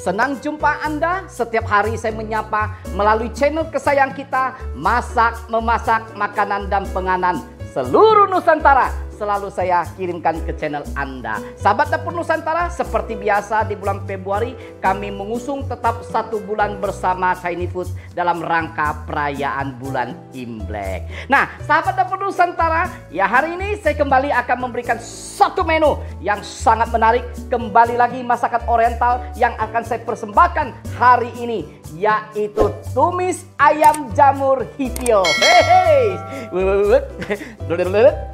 Senang jumpa Anda. Setiap hari saya menyapa melalui channel kesayang kita, Masak Memasak Makanan dan Penganan seluruh Nusantara selalu saya kirimkan ke channel Anda. Sahabat Dapur Nusantara, seperti biasa di bulan Februari kami mengusung tetap satu bulan bersama Shiny Food dalam rangka perayaan bulan Imlek. Nah, sahabat Dapur Nusantara, ya hari ini saya kembali akan memberikan satu menu yang sangat menarik. Kembali lagi masakan oriental yang akan saya persembahkan hari ini yaitu tumis ayam jamur hipio. Hehehe.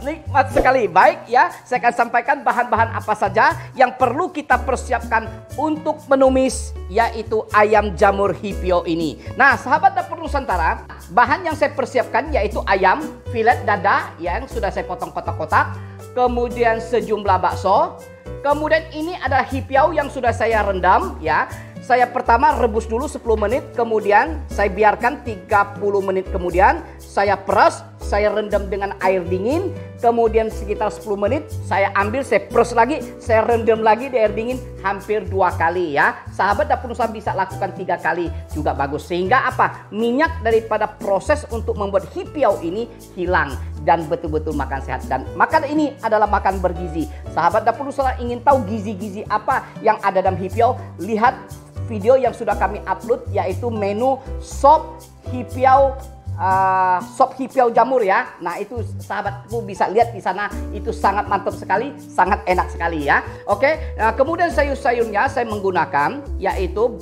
Nikmat sekali. Baik ya, saya akan sampaikan bahan-bahan apa saja yang perlu kita persiapkan untuk menumis yaitu ayam jamur hipio ini. Nah, sahabat dapur Nusantara, bahan yang saya persiapkan yaitu ayam filet dada yang sudah saya potong kotak-kotak, kemudian sejumlah bakso, kemudian ini adalah hipiau yang sudah saya rendam ya. Saya pertama rebus dulu 10 menit, kemudian saya biarkan 30 menit kemudian saya peras, saya rendam dengan air dingin, kemudian sekitar 10 menit saya ambil, saya peras lagi, saya rendam lagi di air dingin hampir dua kali ya. Sahabat dapur Nusa bisa lakukan tiga kali juga bagus. Sehingga apa? Minyak daripada proses untuk membuat hipiau ini hilang dan betul-betul makan sehat dan makan ini adalah makan bergizi. Sahabat dapur Nusa ingin tahu gizi-gizi apa yang ada dalam hipiau? Lihat video yang sudah kami upload yaitu menu sop hipiau uh, sop hipiau jamur ya. Nah, itu sahabatku bisa lihat di sana itu sangat mantap sekali, sangat enak sekali ya. Oke, nah, kemudian sayur-sayurnya saya menggunakan yaitu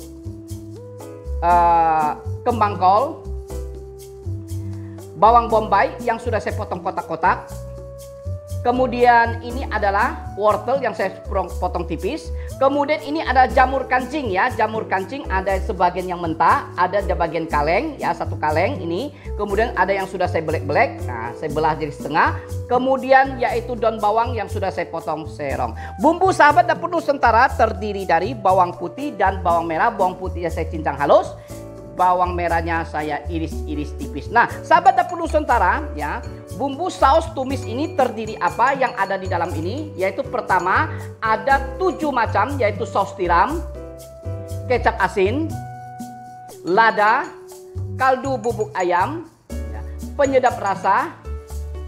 uh, kembang kol, bawang bombay yang sudah saya potong kotak-kotak, Kemudian ini adalah wortel yang saya potong tipis. Kemudian ini ada jamur kancing ya. Jamur kancing ada sebagian yang mentah, ada di bagian kaleng ya, satu kaleng ini. Kemudian ada yang sudah saya belek-belek. Nah, saya belah jadi setengah. Kemudian yaitu daun bawang yang sudah saya potong serong. Bumbu sahabat dapur Nusantara terdiri dari bawang putih dan bawang merah. Bawang putihnya saya cincang halus bawang merahnya saya iris-iris tipis. Nah, sahabat dapur Nusantara, ya, bumbu saus tumis ini terdiri apa yang ada di dalam ini? Yaitu pertama ada tujuh macam, yaitu saus tiram, kecap asin, lada, kaldu bubuk ayam, ya, penyedap rasa,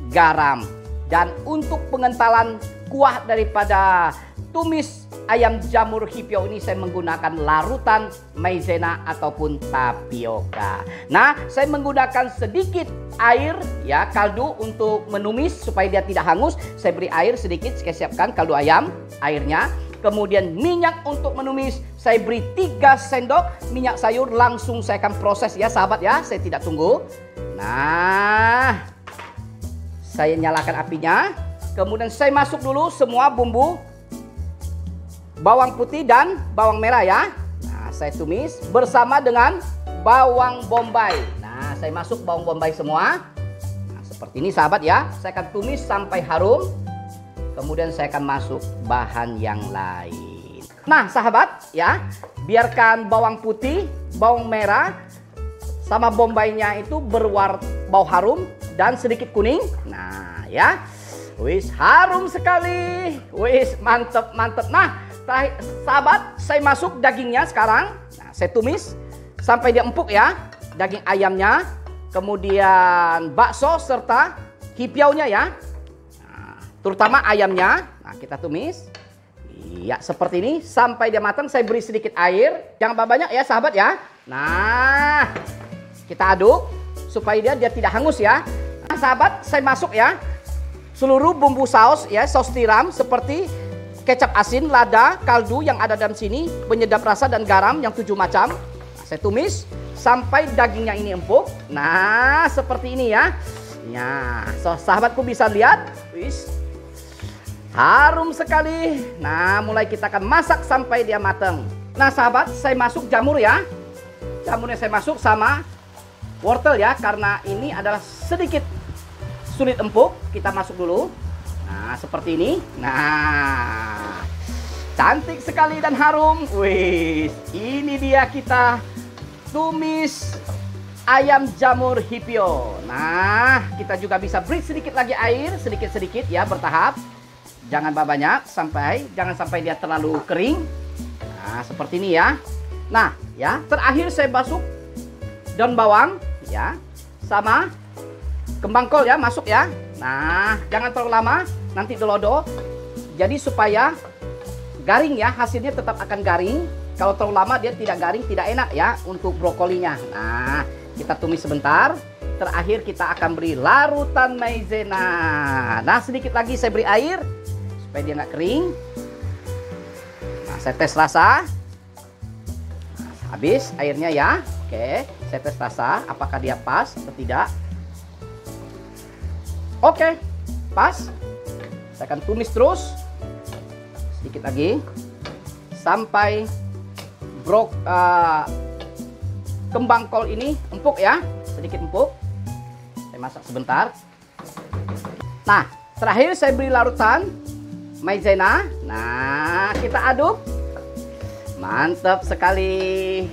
garam, dan untuk pengentalan kuah daripada tumis ayam jamur hipio ini saya menggunakan larutan maizena ataupun tapioka. Nah, saya menggunakan sedikit air ya kaldu untuk menumis supaya dia tidak hangus. Saya beri air sedikit, saya siapkan kaldu ayam, airnya. Kemudian minyak untuk menumis, saya beri 3 sendok minyak sayur langsung saya akan proses ya sahabat ya, saya tidak tunggu. Nah, saya nyalakan apinya. Kemudian saya masuk dulu semua bumbu bawang putih dan bawang merah ya. Nah, saya tumis bersama dengan bawang bombay. Nah, saya masuk bawang bombay semua. Nah, seperti ini sahabat ya. Saya akan tumis sampai harum. Kemudian saya akan masuk bahan yang lain. Nah, sahabat ya, biarkan bawang putih, bawang merah sama bombaynya itu berwar bau harum dan sedikit kuning. Nah, ya. Wis harum sekali. Wis mantep mantep. Nah, sahabat, saya masuk dagingnya sekarang. Nah, saya tumis sampai dia empuk ya. Daging ayamnya, kemudian bakso serta hipiaunya ya. Nah, terutama ayamnya. Nah, kita tumis. Iya, seperti ini sampai dia matang. Saya beri sedikit air, jangan banyak ya, sahabat ya. Nah, kita aduk supaya dia dia tidak hangus ya. Nah, sahabat, saya masuk ya. Seluruh bumbu saus ya, saus tiram seperti kecap asin, lada, kaldu yang ada dalam sini, penyedap rasa dan garam yang tujuh macam. Saya tumis sampai dagingnya ini empuk. Nah, seperti ini ya. Ya, so, sahabatku bisa lihat. Wis. Harum sekali. Nah, mulai kita akan masak sampai dia matang. Nah, sahabat, saya masuk jamur ya. Jamurnya saya masuk sama wortel ya, karena ini adalah sedikit sulit empuk. Kita masuk dulu. Nah, seperti ini. Nah, cantik sekali dan harum. Wih, ini dia kita tumis ayam jamur hipio. Nah, kita juga bisa beri sedikit lagi air, sedikit-sedikit ya, bertahap. Jangan banyak sampai jangan sampai dia terlalu kering. Nah, seperti ini ya. Nah, ya, terakhir saya masuk daun bawang ya sama kembang kol ya masuk ya. Nah, jangan terlalu lama nanti delodo. Jadi supaya garing ya, hasilnya tetap akan garing. Kalau terlalu lama dia tidak garing, tidak enak ya untuk brokolinya. Nah, kita tumis sebentar. Terakhir kita akan beri larutan maizena. Nah, sedikit lagi saya beri air supaya dia nggak kering. Nah, saya tes rasa. Habis airnya ya. Oke, saya tes rasa apakah dia pas atau tidak. Oke, pas. Saya akan tumis terus. Sedikit lagi. Sampai brok uh, kembang kol ini empuk ya. Sedikit empuk. Saya masak sebentar. Nah, terakhir saya beri larutan maizena. Nah, kita aduk. Mantap sekali.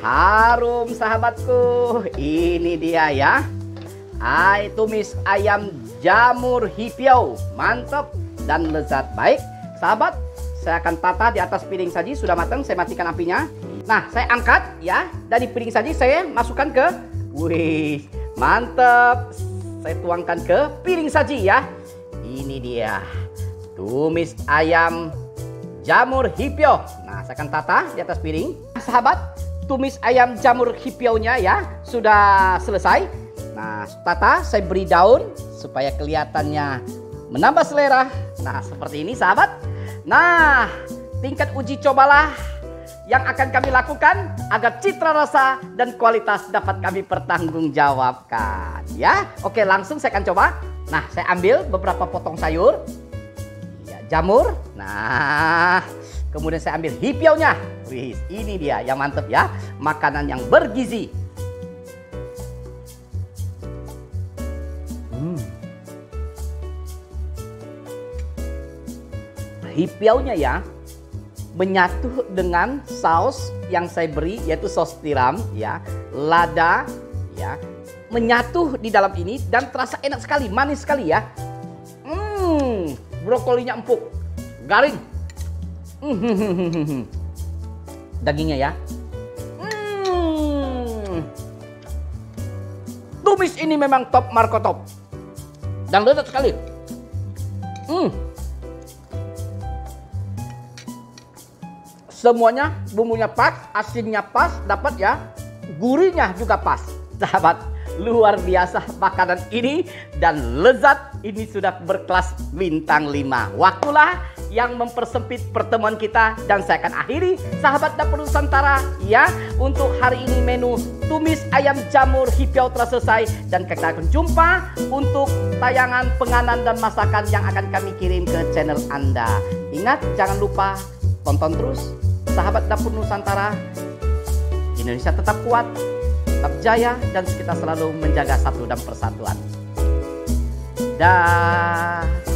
Harum sahabatku. Ini dia ya. Ay, tumis ayam jamur hipiau. Mantap dan lezat. Baik, sahabat, saya akan tata di atas piring saji. Sudah matang, saya matikan apinya. Nah, saya angkat ya. Dari piring saji saya masukkan ke... Wih, mantap. Saya tuangkan ke piring saji ya. Ini dia. Tumis ayam jamur hipio. Nah, saya akan tata di atas piring. Sahabat, tumis ayam jamur hipionya ya sudah selesai. Nah, tata saya beri daun supaya kelihatannya menambah selera. Nah, seperti ini sahabat. Nah, tingkat uji cobalah yang akan kami lakukan agar citra rasa dan kualitas dapat kami pertanggungjawabkan. Ya, oke langsung saya akan coba. Nah, saya ambil beberapa potong sayur jamur. Nah, kemudian saya ambil hipionya. Wih, ini dia yang mantep ya. Makanan yang bergizi. Hipionya ya menyatu dengan saus yang saya beri yaitu saus tiram ya, lada ya, menyatu di dalam ini dan terasa enak sekali, manis sekali ya. Hmm, brokolinya empuk, garing. Dagingnya ya. Hmm. Tumis ini memang top Marco top. Dan lezat sekali. Hmm. Semuanya bumbunya pas, asinnya pas, dapat ya. Gurihnya juga pas. Sahabat, luar biasa makanan ini dan lezat ini sudah berkelas bintang 5. Waktulah yang mempersempit pertemuan kita dan saya akan akhiri sahabat dapur Nusantara ya untuk hari ini menu tumis ayam jamur hijau telah selesai dan kita akan jumpa untuk tayangan penganan dan masakan yang akan kami kirim ke channel Anda. Ingat jangan lupa tonton terus sahabat dapur Nusantara. Indonesia tetap kuat, tetap jaya dan kita selalu menjaga satu dan persatuan. Dah.